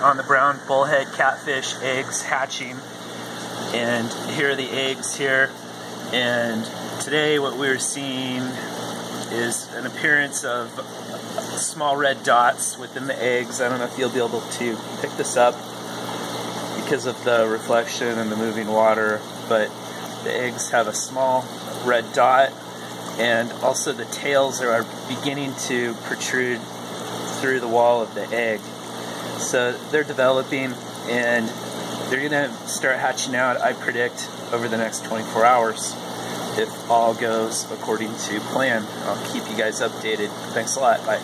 on the brown bullhead catfish eggs hatching. And here are the eggs here. And today what we're seeing is an appearance of small red dots within the eggs. I don't know if you'll be able to pick this up because of the reflection and the moving water, but the eggs have a small red dot and also the tails are beginning to protrude through the wall of the egg. So they're developing and they're going to start hatching out, I predict, over the next 24 hours if all goes according to plan. I'll keep you guys updated. Thanks a lot. Bye.